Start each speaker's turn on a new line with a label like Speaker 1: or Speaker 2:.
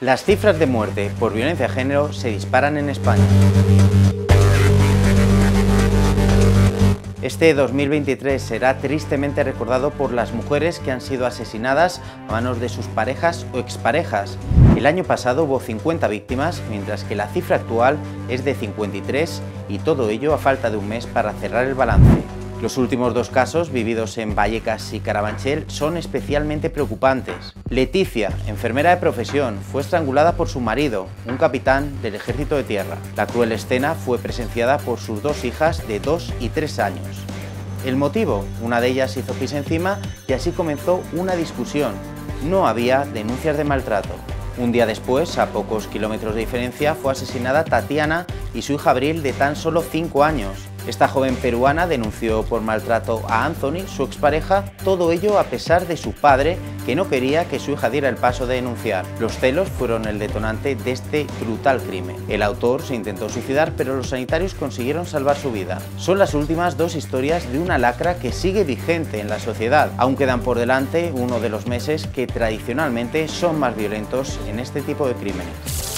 Speaker 1: Las cifras de muerte por violencia de género se disparan en España. Este 2023 será tristemente recordado por las mujeres que han sido asesinadas a manos de sus parejas o exparejas. El año pasado hubo 50 víctimas, mientras que la cifra actual es de 53 y todo ello a falta de un mes para cerrar el balance. Los últimos dos casos, vividos en Vallecas y Carabanchel, son especialmente preocupantes. Leticia, enfermera de profesión, fue estrangulada por su marido, un capitán del Ejército de Tierra. La cruel escena fue presenciada por sus dos hijas de 2 y 3 años. El motivo, una de ellas hizo pis encima y así comenzó una discusión. No había denuncias de maltrato. Un día después, a pocos kilómetros de diferencia, fue asesinada Tatiana y su hija Abril de tan solo 5 años. Esta joven peruana denunció por maltrato a Anthony, su expareja, todo ello a pesar de su padre, que no quería que su hija diera el paso de denunciar. Los celos fueron el detonante de este brutal crimen. El autor se intentó suicidar, pero los sanitarios consiguieron salvar su vida. Son las últimas dos historias de una lacra que sigue vigente en la sociedad. Aún quedan por delante uno de los meses que tradicionalmente son más violentos en este tipo de crímenes.